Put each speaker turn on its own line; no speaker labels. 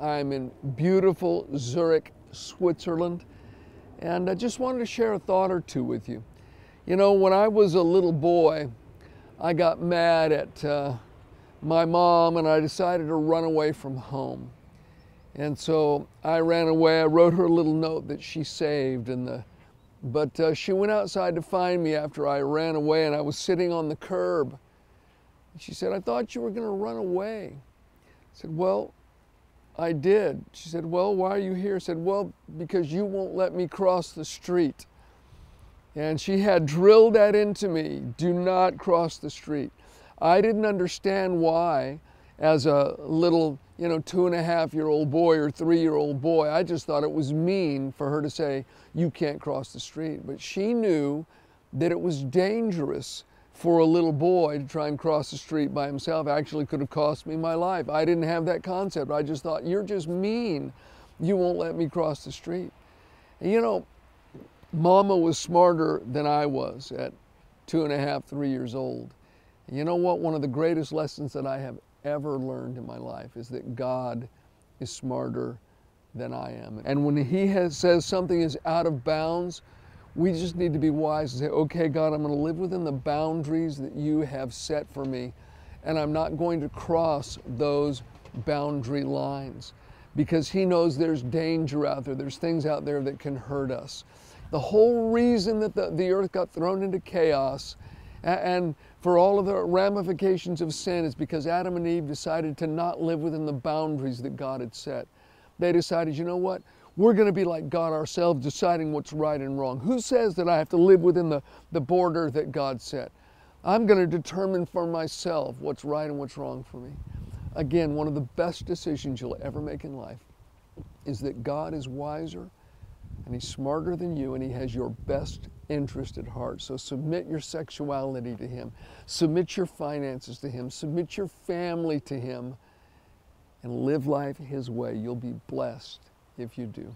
I'm in beautiful Zurich, Switzerland, and I just wanted to share a thought or two with you. You know, when I was a little boy, I got mad at uh, my mom and I decided to run away from home. And so I ran away. I wrote her a little note that she saved, and the, but uh, she went outside to find me after I ran away, and I was sitting on the curb. She said, I thought you were going to run away. I said, Well, I did. She said, Well, why are you here? I said, Well, because you won't let me cross the street. And she had drilled that into me do not cross the street. I didn't understand why, as a little, you know, two and a half year old boy or three year old boy. I just thought it was mean for her to say, You can't cross the street. But she knew that it was dangerous for a little boy to try and cross the street by himself actually could have cost me my life. I didn't have that concept. I just thought, you're just mean. You won't let me cross the street. And you know, Mama was smarter than I was at two and a half, three years old. And you know what? One of the greatest lessons that I have ever learned in my life is that God is smarter than I am. And when He has, says something is out of bounds, we just need to be wise and say, okay, God, I'm going to live within the boundaries that you have set for me, and I'm not going to cross those boundary lines because He knows there's danger out there, there's things out there that can hurt us. The whole reason that the, the earth got thrown into chaos and for all of the ramifications of sin is because Adam and Eve decided to not live within the boundaries that God had set. They decided, you know what? We're going to be like God ourselves, deciding what's right and wrong. Who says that I have to live within the, the border that God set? I'm going to determine for myself what's right and what's wrong for me. Again, one of the best decisions you'll ever make in life is that God is wiser and He's smarter than you and He has your best interest at heart. So submit your sexuality to Him, submit your finances to Him, submit your family to Him, and live life His way. You'll be blessed if you do.